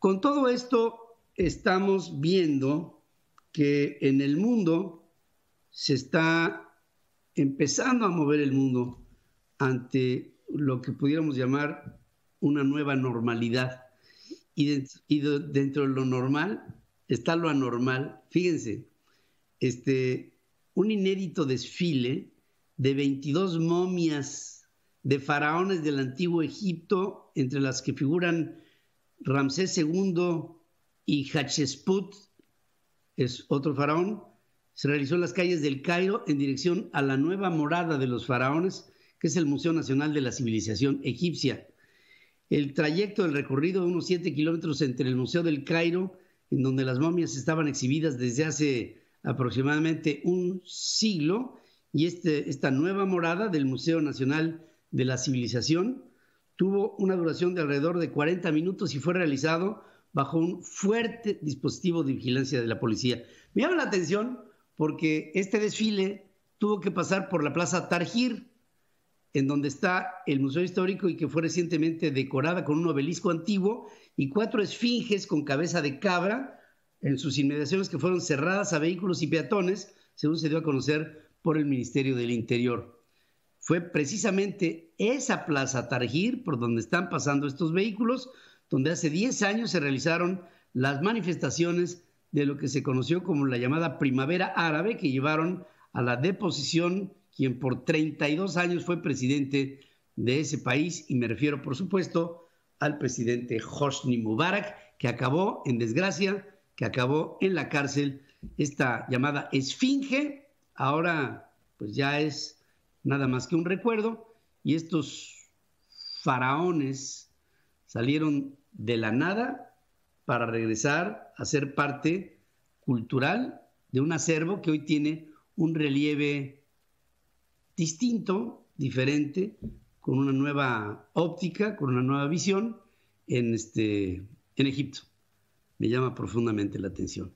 con todo esto estamos viendo que en el mundo se está empezando a mover el mundo ante lo que pudiéramos llamar una nueva normalidad. Y, dentro de lo normal está lo anormal. Fíjense, este, un inédito desfile de 22 momias de faraones del antiguo Egipto, entre las que figuran Ramsés II y Hatshepsut, es otro faraón, se realizó en las calles del Cairo en dirección a la nueva morada de los faraones, que es el Museo Nacional de la Civilización Egipcia. El trayecto del recorrido de unos 7 kilómetros entre el Museo del Cairo, en donde las momias estaban exhibidas desde hace aproximadamente un siglo, y este, esta nueva morada del Museo Nacional de la Civilización tuvo una duración de alrededor de 40 minutos y fue realizado bajo un fuerte dispositivo de vigilancia de la policía. Me llama la atención porque este desfile tuvo que pasar por la Plaza Targir, en donde está el Museo Histórico y que fue recientemente decorada con un obelisco antiguo y cuatro esfinges con cabeza de cabra en sus inmediaciones que fueron cerradas a vehículos y peatones, según se dio a conocer por el Ministerio del Interior. Fue precisamente esa Plaza Targir por donde están pasando estos vehículos, donde hace 10 años se realizaron las manifestaciones de lo que se conoció como la llamada Primavera Árabe, que llevaron a la deposición quien por 32 años fue presidente de ese país, y me refiero, por supuesto, al presidente Hosni Mubarak, que acabó en desgracia, que acabó en la cárcel, esta llamada esfinge, ahora pues ya es nada más que un recuerdo, y estos faraones salieron de la nada para regresar a ser parte cultural de un acervo que hoy tiene un relieve distinto, diferente, con una nueva óptica, con una nueva visión en, este, en Egipto. Me llama profundamente la atención.